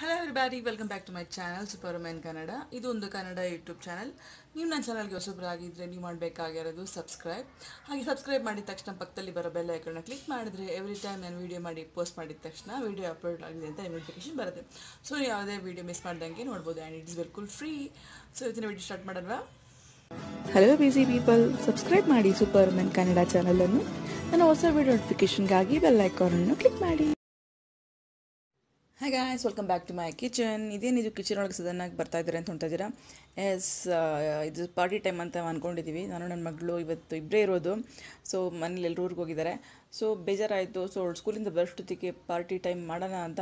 Hello everybody welcome back to my channel super man Kannada ಇದು ಒಂದು Kannada YouTube channel ನೀವು ನನ್ನ ಚಾನಲ್ಗೆ ಹೊಸಬ್ರಾಗಿದ್ರೆ ನೀವು ಮಾಡಬೇಕಾಗಿರೋದು ಸಬ್ಸ್ಕ್ರೈಬ್ ಹಾಗೆ ಸಬ್ಸ್ಕ್ರೈಬ್ ಮಾಡಿದ ತಕ್ಷಣ ಪಕ್ಕದಲ್ಲಿ ಬರೋ ಬೆಲ್ ಐಕನ್ನ ಕ್ಲಿಕ್ ಮಾಡಿದ್ರೆ ಎವ್ರಿ ಟೈಮ್ ನಾನು ವೀಡಿಯೋ ಮಾಡಿ ಪೋಸ್ಟ್ ಮಾಡಿದ ತಕ್ಷಣ ವೀಡಿಯೋ ಅಪ್ಲೋಡ್ ಆಗಿದೆ ಅಂತ ನೋಟಿಫಿಕೇಶನ್ ಬರುತ್ತೆ. ಸೊ ಯಾವುದೇ ವೀಡಿಯೋ ಮಿಸ್ ಮಾಡ್ದಂಗೆ ನೋಡ್ಬೋದು ಆ್ಯಂಡ್ ಇಟ್ಸ್ ಬಿಲ್ಕುಲ್ ಕುಲ್ ಫ್ರೀ ಸೊ ಇವತ್ತಿನ ವೀಡಿಯೋ ಸ್ಟಾರ್ಟ್ ಮಾಡಲ್ವಾ? ಹಲೋ ಬಿಸಿ ಪೀಪಲ್ ಸಬ್ಸ್ಕ್ರೈಬ್ ಮಾಡಿ ಸೂಪರ್ ಮ್ಯಾನ್ ಕನ್ನಡ ಚಾನಲನ್ನು ನನ್ನ ಹೊಸ ವಿಡಿಯೋ ನೋಟಿಫಿಕೇಶನ್ಗಾಗಿ ಬೆಲ್ ಐಕಾನನ್ನು ಕ್ಲಿಕ್ ಮಾಡಿ. Hi guys welcome back to my kitchen ಇದೇನಿದು ಕಿಚನ್ ಒಳಗೆ ಸಡನ್ನಾಗಿ ಬರ್ತಾ ಇದ್ದಾರೆ ಅಂತ ಹೊಂತಾ ಇದ್ದೀರಾ ಎಸ್ ಇದು ಪಾರ್ಟಿ ಟೈಮ್ ಅಂತ ಅಂದ್ಕೊಂಡಿದ್ದೀವಿ ನಾನು ನನ್ನ ಮಗಳು ಇವತ್ತು ಇಬ್ಬರೇ ಇರೋದು. ಸೊ ಮನೇಲಿ ಎಲ್ಲರೂ ಹೋಗಿದ್ದಾರೆ ಸೊ ಬೇಜಾರಾಯಿತು. ಸೊ ಸ್ಕೂಲಿಂದ ಬರೋಷ್ಟೊತ್ತಿಗೆ ಪಾರ್ಟಿ ಟೈಮ್ ಮಾಡೋಣ ಅಂತ.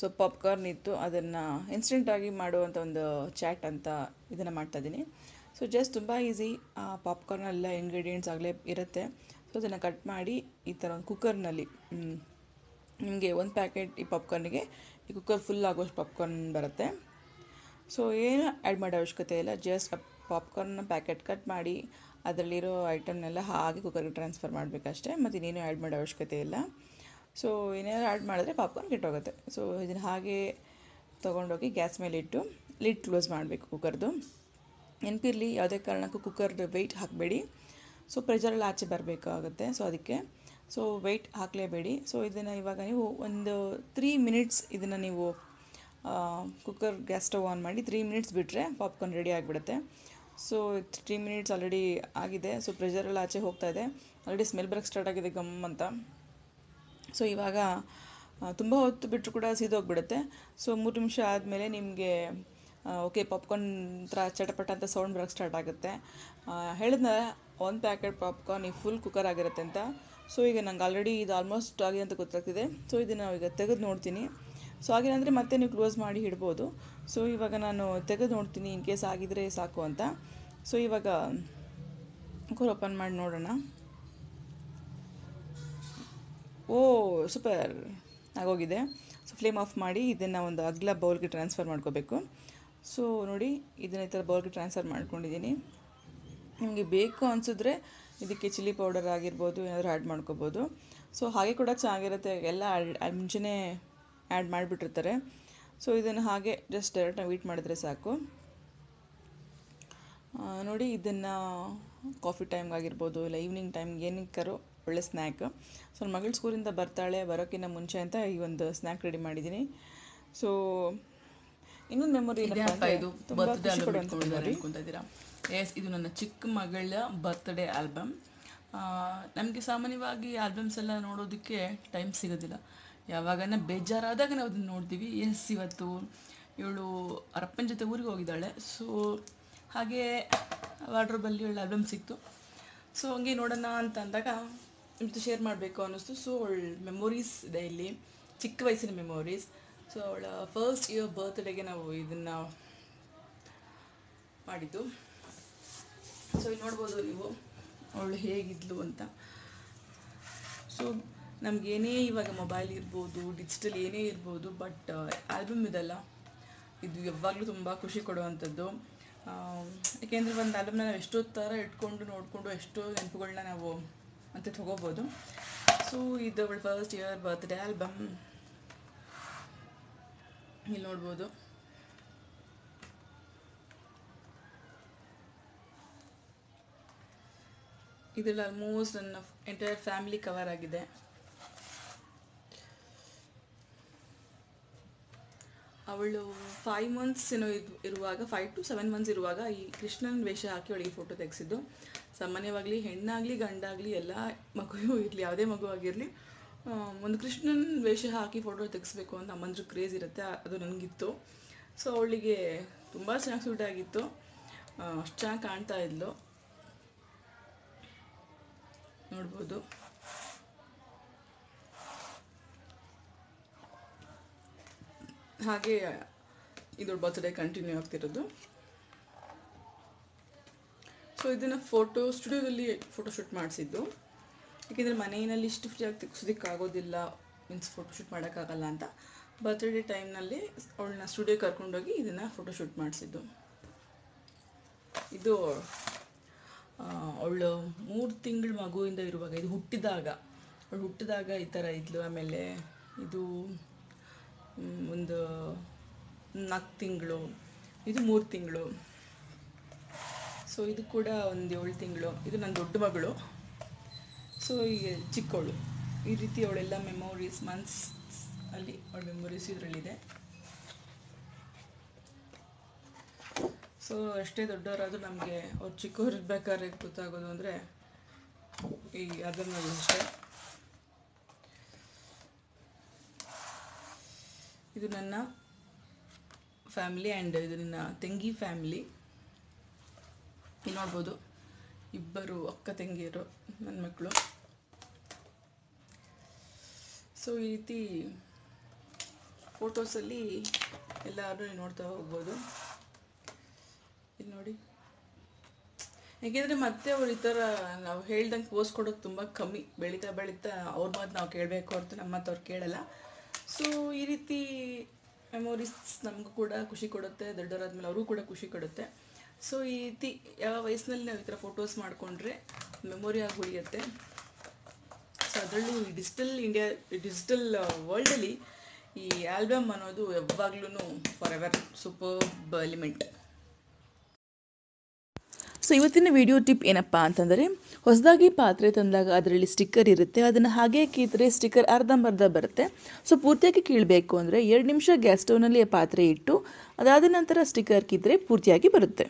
ಸೊ ಪಾಪ್ಕಾರ್ನ್ ಇತ್ತು. ಅದನ್ನು ಇನ್ಸ್ಟೆಂಟಾಗಿ ಮಾಡುವಂಥ ಒಂದು ಚಾಟ್ ಅಂತ ಇದನ್ನು ಮಾಡ್ತಾಯಿದ್ದೀನಿ ಸೊ ಜಸ್ಟ್ ತುಂಬ ಈಸಿ ಪಾಪ್ಕಾರ್ನೆಲ್ಲ ಇಂಗ್ರೀಡಿಯೆಂಟ್ಸ್ ಆಗಲೇ ಇರುತ್ತೆ. ಸೊ ಅದನ್ನು ಕಟ್ ಮಾಡಿ ಈ ಥರ ಒಂದು ಕುಕ್ಕರ್ನಲ್ಲಿ ನಿಮಗೆ ಒಂದು ಪ್ಯಾಕೆಟ್ ಈ ಪಾಪ್ಕಾರ್ನಿಗೆ ಈ ಕುಕ್ಕರ್ ಫುಲ್ ಆಗೋಷ್ಟು ಪಾಪ್ಕಾರ್ನ್ ಬರುತ್ತೆ. ಸೊ ಏನು ಆ್ಯಡ್ ಮಾಡೋ ಅವಶ್ಯಕತೆ ಇಲ್ಲ. ಜಸ್ಟ್ ಪಾಪ್ಕಾರ್ನ್ನ ಪ್ಯಾಕೆಟ್ ಕಟ್ ಮಾಡಿ, ಅದರಲ್ಲಿರೋ ಐಟಮ್ನೆಲ್ಲ ಹಾಗೆ ಕುಕ್ಕರ್ಗೆ ಟ್ರಾನ್ಸ್ಫರ್ ಮಾಡಬೇಕಷ್ಟೇ. ಮತ್ತು ಇನ್ನೇನು ಆ್ಯಡ್ ಮಾಡೋ ಅವಶ್ಯಕತೆ ಇಲ್ಲ. ಸೊ ಏನಾದ್ರು ಆ್ಯಡ್ ಮಾಡಿದ್ರೆ ಪಾಪ್ಕಾರ್ನ್ ಕೆಟ್ಟೋಗುತ್ತೆ. ಸೊ ಇದನ್ನು ಹಾಗೆ ತೊಗೊಂಡೋಗಿ ಗ್ಯಾಸ್ ಮೇಲೆ ಇಟ್ಟು ಲಿಡ್ ಕ್ಲೋಸ್ ಮಾಡಬೇಕು ಕುಕ್ಕರ್ದು ನೆನಪಿರಲಿ, ಯಾವುದೇ ಕಾರಣಕ್ಕೂ ಕುಕ್ಕರ್ದು ವೆಯ್ಟ್ ಹಾಕಬೇಡಿ. ಸೊ ಪ್ರೆಷರಲ್ಲಿ ಆಚೆ ಬರಬೇಕಾಗುತ್ತೆ. ಸೊ ಅದಕ್ಕೆ ಸೊ ವೆಯ್ಟ್ ಹಾಕಲೇಬೇಡಿ. ಸೊ ಇದನ್ನು ಇವಾಗ ನೀವು ಒಂದು ತ್ರೀ ಮಿನಿಟ್ಸ್ ಇದನ್ನು ನೀವು ಕುಕ್ಕರ್ ಗ್ಯಾಸ್ ಸ್ಟವ್ ಆನ್ ಮಾಡಿ ತ್ರೀ ಮಿನಿಟ್ಸ್ ಬಿಟ್ಟರೆ ಪಾಪ್ಕಾರ್ನ್ ರೆಡಿ ಆಗಿಬಿಡುತ್ತೆ. ಸೊ ತ್ರೀ ಮಿನಿಟ್ಸ್ ಆಲ್ರೆಡಿ ಆಗಿದೆ. ಸೊ ಪ್ರೆಷರೆಲ್ಲ ಆಚೆ ಹೋಗ್ತಾ ಇದೆ. ಆಲ್ರೆಡಿ ಸ್ಮೆಲ್ ಬರೋಕ್ಕೆ ಸ್ಟಾರ್ಟ್ ಆಗಿದೆ ಗಮ್ ಅಂತ. ಸೊ ಇವಾಗ ತುಂಬ ಹೊತ್ತು ಬಿಟ್ಟರು ಕೂಡ ಸೀದೋಗ್ಬಿಡುತ್ತೆ. ಸೊ ಮೂರು ನಿಮಿಷ ಆದಮೇಲೆ ನಿಮಗೆ ಓಕೆ ಪಾಪ್ಕಾರ್ನ್ ಥರ ಚಟಪಟ ಅಂತ ಸೌಂಡ್ ಬರೋಕ್ಕೆ ಸ್ಟಾರ್ಟ್ ಆಗುತ್ತೆ. ಹೇಳಿದ್ನ ಒಂದು ಪ್ಯಾಕೆಟ್ ಪಾಪ್ಕಾರ್ನ್ ಈ ಫುಲ್ ಕುಕ್ಕರ್ ಆಗಿರುತ್ತೆ ಅಂತ. ಸೊ ಈಗ ನಂಗೆ ಆಲ್ರೆಡಿ ಇದು ಆಲ್ಮೋಸ್ಟ್ ಆಗಿದೆ ಅಂತ ಗೊತ್ತಾಗ್ತಿದೆ. ಸೊ ಇದನ್ನು ಈಗ ತೆಗೆದು ನೋಡ್ತೀನಿ. ಸೊ ಆಗಿಲ್ಲ ಮತ್ತೆ ನೀವು ಕ್ಲೋಸ್ ಮಾಡಿ ಇಡ್ಬೋದು. ಸೊ ಇವಾಗ ನಾನು ತೆಗೆದು ನೋಡ್ತೀನಿ ಇನ್ ಕೇಸ್ ಆಗಿದ್ರೆ ಸಾಕು ಅಂತ. ಸೊ ಇವಾಗ ಕುಕ್ಕರ್ ಓಪನ್ ಮಾಡಿ ನೋಡೋಣ. ಓ ಸೂಪರ್ ಆಗೋಗಿದೆ. ಸೊ ಫ್ಲೇಮ್ ಆಫ್ ಮಾಡಿ ಇದನ್ನು ಒಂದು ಅಗ್ಲ ಬೌಲ್ಗೆ ಟ್ರಾನ್ಸ್ಫರ್ ಮಾಡ್ಕೋಬೇಕು. ಸೊ ನೋಡಿ, ಇದನ್ನ ಈ ಥರ ಬೌಲ್ಗೆ ಟ್ರಾನ್ಸ್ಫರ್ ಮಾಡ್ಕೊಂಡಿದ್ದೀನಿ. ನಿಮಗೆ ಬೇಕು ಅನಿಸಿದ್ರೆ ಇದಕ್ಕೆ ಚಿಲ್ಲಿ ಪೌಡರ್ ಆಗಿರ್ಬೋದು ಏನಾದರೂ ಆ್ಯಡ್ ಮಾಡ್ಕೋಬೋದು. ಸೊ ಹಾಗೆ ಕೂಡ ಚೆನ್ನಾಗಿರುತ್ತೆ. ಎಲ್ಲ ಮುಂಚೆನೇ ಆ್ಯಡ್ ಮಾಡಿಬಿಟ್ಟಿರ್ತಾರೆ. ಸೊ ಇದನ್ನು ಹಾಗೆ ಜಸ್ಟ್ ಡೈರೆಕ್ಟಾಗಿ ವೀಟ್ ಮಾಡಿದ್ರೆ ಸಾಕು. ನೋಡಿ ಇದನ್ನು ಕಾಫಿ ಟೈಮ್ಗಾಗಿರ್ಬೋದು ಇಲ್ಲ ಈವ್ನಿಂಗ್ ಟೈಮ್ಗೆ ಏನಕ್ಕಾರು ಒಳ್ಳೆ ಸ್ನ್ಯಾಕ್ ಸೊ ನನ್ನ ಮಗಳು ಸ್ಕೂಲಿಂದ ಬರ್ತಾಳೆ ಬರೋಕ್ಕಿಂತ ಮುಂಚೆ ಅಂತ ಈ ಒಂದು ಸ್ನ್ಯಾಕ್ ರೆಡಿ ಮಾಡಿದ್ದೀನಿ ಸೊ ಇನ್ನೊಂದು ಮೆಮೊರಿ ಎಸ್ ಇದು ನನ್ನ ಚಿಕ್ಕ ಮಗಳ ಬರ್ತ್ಡೇ ಆಲ್ಬಮ್ ನಮಗೆ ಸಾಮಾನ್ಯವಾಗಿ ಆಲ್ಬಮ್ಸ್ ಎಲ್ಲ ನೋಡೋದಕ್ಕೆ ಟೈಮ್ ಸಿಗೋದಿಲ್ಲ. ಯಾವಾಗನ ಬೇಜಾರಾದಾಗ ನಾವು ಅದನ್ನು ನೋಡ್ತೀವಿ. ಎಸ್ ಇವತ್ತು ಇವಳು ಅರಪ್ಪನ ಜೊತೆ ಊರಿಗೆ ಹೋಗಿದ್ದಾಳೆ. ಸೊ ಹಾಗೆ ವಾರ್ಡ್ರೋಬಲ್ಲಿ ಒಳ್ಳೆ ಆಲ್ಬಮ್ ಸಿಕ್ತು. ಸೊ ಹಂಗೆ ನೋಡೋಣ ಅಂತ ಅಂದಾಗ ಇವತ್ತು ಶೇರ್ ಮಾಡಬೇಕು ಅನ್ನಿಸ್ತು. ಸೊ ಅವಳ ಮೆಮೊರೀಸ್ ಇದೆ ಇಲ್ಲಿ. ಚಿಕ್ಕ ವಯಸ್ಸಿನ ಮೆಮೊರೀಸ್ ಸೊ ಅವಳ ಫಸ್ಟ್ ಇಯರ್ ಬರ್ತ್ಡೇಗೆ ನಾವು ಇದನ್ನು ಮಾಡಿದ್ದು. ಸೊ ಇಲ್ಲಿ ನೋಡ್ಬೋದು ನೀವು. ಅವಳು ಹೇಗಿದ್ಲು ಅಂತ. ಸೊ ನಮಗೇನೇ ಇವಾಗ ಮೊಬೈಲ್ ಇರ್ಬೋದು ಡಿಜಿಟಲ್ ಏನೇ ಇರ್ಬೋದು ಬಟ್ ಆಲ್ಬಮ್ ಇದೆಲ್ಲ, ಇದು ಯಾವಾಗಲೂ ತುಂಬ ಖುಷಿ ಕೊಡುವಂಥದ್ದು. ಯಾಕೆಂದರೆ ಒಂದು ಆಲ್ಬಮ್ನ ನಾವು ಎಷ್ಟೋ ಥರ ಇಟ್ಕೊಂಡು, ನೋಡಿಕೊಂಡು, ಎಷ್ಟೋ ನೆನಪುಗಳನ್ನ ನಾವು ಅಂತ ತಗೋಬೋದು. ಸೊ ಇದು ಅವಳ ಫಸ್ಟ್ ಇಯರ್ ಬರ್ತ್ಡೇ ಆಲ್ಬಮ್ ಇಲ್ಲಿ ನೋಡ್ಬೋದು. ಇದರಲ್ಲಿ ಆಲ್ಮೋಸ್ಟ್ ನನ್ನ ಎಂಟೈರ್ ಫ್ಯಾಮಿಲಿ ಕವರ್ ಆಗಿದೆ. ಅವಳು ಫೈವ್ ಮಂತ್ಸ್ ಏನೋ ಇದು, ಇರುವಾಗ ಫೈವ್ ಟು ಸೆವೆನ್ ಮಂತ್ಸ್ ಇರುವಾಗ ಈ ಕೃಷ್ಣನ ವೇಷ ಹಾಕಿ ಅವಳಿಗೆ ಫೋಟೋ ತೆಗೆಸಿದ್ದು. ಸಾಮಾನ್ಯವಾಗಲಿ ಹೆಣ್ಣಾಗಲಿ, ಗಂಡಾಗಲಿ, ಎಲ್ಲ ಮಗುವೂ ಇರಲಿ, ಯಾವುದೇ ಮಗು ಆಗಿರಲಿ ಒಂದು ಕೃಷ್ಣನ ವೇಷ ಹಾಕಿ ಫೋಟೋ ತೆಗೆಸ್ಬೇಕು ಅಂತ ಅಮ್ಮಂದ್ರ ಕ್ರೇಜ್ ಇರುತ್ತೆ, ಅದು ನನಗಿತ್ತು ಸೊ ಅವಳಿಗೆ ತುಂಬ ಚೆನ್ನಾಗಿ ಸೂಟ್ ಆಗಿತ್ತು. ಅಷ್ಟು ಚೆನ್ನಾಗಿ ಕಾಣ್ತಾ ಇದ್ಲು. ನೋಡ್ಬೋದು. ಹಾಗೆ ಇದು ಬರ್ತ್ಡೇ ಕಂಟಿನ್ಯೂ ಆಗ್ತಿರೋದು. ಸೊ ಇದನ್ನು ಫೋಟೋ ಸ್ಟುಡಿಯೋದಲ್ಲಿ ಫೋಟೋ ಶೂಟ್ ಮಾಡಿಸಿದ್ದು. ಯಾಕೆಂದರೆ ಮನೆಯಲ್ಲಿ ಇಷ್ಟು ಫ್ರೀಯಾಗಿ ತೆಗ್ಸೋದಕ್ಕಾಗೋದಿಲ್ಲ ಮೀನ್ಸ್ ಫೋಟೋ ಶೂಟ್ ಮಾಡೋಕ್ಕಾಗಲ್ಲ ಅಂತ. ಬರ್ತ್ಡೇ ಟೈಮ್ನಲ್ಲಿ ಅವಳನ್ನ ಸ್ಟುಡಿಯೋ ಕರ್ಕೊಂಡೋಗಿ ಇದನ್ನು ಫೋಟೋ ಶೂಟ್ ಮಾಡಿಸಿದ್ದು. ಇದು ಅವಳು ಮೂರು ತಿಂಗಳು ಮಗುವಿಂದ ಇರುವಾಗ, ಇದು ಹುಟ್ಟಿದಾಗ, ಅವಳು ಹುಟ್ಟಿದಾಗ ಈ ಥರ ಇದ್ಲು. ಆಮೇಲೆ ಇದು ಒಂದು ನಾಲ್ಕು ತಿಂಗಳು, ಇದು ಮೂರು ತಿಂಗಳು. ಸೊ ಇದು ಕೂಡ ಒಂದು ಏಳು ತಿಂಗಳು. ಇದು ನನ್ನ ದೊಡ್ಡ ಮಗಳು. ಸೊ ಈಗ ಚಿಕ್ಕವಳು ಈ ರೀತಿ ಅವಳೆಲ್ಲ ಮೆಮೊರೀಸ್ ಮಂತ್ಸ್ ಅಲ್ಲಿ ಅವಳ ಮೆಮೊರೀಸ್ ಇದರಲ್ಲಿದೆ. ಸೊ ಅಷ್ಟೇ ದೊಡ್ಡವರಾದರೂ ನಮಗೆ ಅವ್ರು ಚಿಕ್ಕವ್ರು ಇರ್ಬೇಕಾದ್ರೆ ಗೊತ್ತಾಗೋದು ಅಂದರೆ ಈ ಅದನ್ನ ಅಷ್ಟೇ. ಇದು ನನ್ನ ಫ್ಯಾಮಿಲಿ ಆ್ಯಂಡ್ ಇದು ನನ್ನ ತಂಗಿ ಫ್ಯಾಮಿಲಿ. ನೋಡ್ಬೋದು, ಇಬ್ಬರು ಅಕ್ಕ ತಂಗಿಯರು ನನ್ನ ಮಕ್ಕಳು ಸೊ, ಈ ರೀತಿ ಫೋಟೋಸಲ್ಲಿ ಎಲ್ಲರೂ ನೋಡ್ತಾ ಹೋಗ್ಬೋದು. ಇಲ್ಲಿ ನೋಡಿ. ಯಾಕೆಂದರೆ ಮತ್ತೆ ಅವ್ರು ಈ ಥರ ನಾವು ಹೇಳ್ದಂಗೆ ಪೋಸ್ ಕೊಡೋದು ತುಂಬ ಕಮ್ಮಿ. ಬೆಳೀತಾ ಬೆಳೀತಾ ಅವ್ರ ಮಾತು ನಾವು ಕೇಳಬೇಕು ಹೊರತು ನಮ್ಮ ಮಾತು ಅವ್ರು ಕೇಳಲ್ಲ. ಸೊ ಈ ರೀತಿ ಮೆಮೊರೀಸ್ ನಮಗೂ ಕೂಡ ಖುಷಿ ಕೊಡುತ್ತೆ ದೊಡ್ಡವರಾದ್ಮೇಲೆ ಅವ್ರಿಗೂ ಕೂಡ ಖುಷಿ ಕೊಡುತ್ತೆ. ಸೊ ಈ ರೀತಿ ಯಾವ ವಯಸ್ಸಿನಲ್ಲಿ ನಾವು ಈ ಥರ ಫೋಟೋಸ್ ಮಾಡಿಕೊಂಡ್ರೆ ಮೆಮೊರಿ ಆಗಿ ಉಳಿಯುತ್ತೆ. ಸೊ ಅದರಲ್ಲೂ ಈ ಡಿಜಿಟಲ್ ಇಂಡಿಯಾ ಡಿಜಿಟಲ್ ವರ್ಲ್ಡಲ್ಲಿ ಈ ಆಲ್ಬಮ್ ಅನ್ನೋದು ಯಾವಾಗ್ಲೂ for ever super element so ಇವತ್ತಿನ ವಿಡಿಯೋ ಟಿಪ್ ಏನಪ್ಪ ಅಂತಂದರೆ, ಹೊಸದಾಗಿ ಪಾತ್ರೆ ತಂದಾಗ ಅದರಲ್ಲಿ ಸ್ಟಿಕ್ಕರ್ ಇರುತ್ತೆ, ಅದನ್ನು ಹಾಗೆ ಕೀತರೆ ಸ್ಟಿಕ್ಕರ್ ಅರ್ಧಂಬರ್ಧ ಬರುತ್ತೆ. ಸೊ ಪೂರ್ತಿಯಾಗಿ ಕೀಳಬೇಕು ಅಂದರೆ ಎರಡು ನಿಮಿಷ ಗ್ಯಾಸ್ ಸ್ಟೌವ್ನಲ್ಲಿ ಪಾತ್ರೆ ಇಟ್ಟು, ಅದಾದ ನಂತರ ಸ್ಟಿಕ್ಕರ್ ಕೀತರೆ ಪೂರ್ತಿಯಾಗಿ ಬರುತ್ತೆ.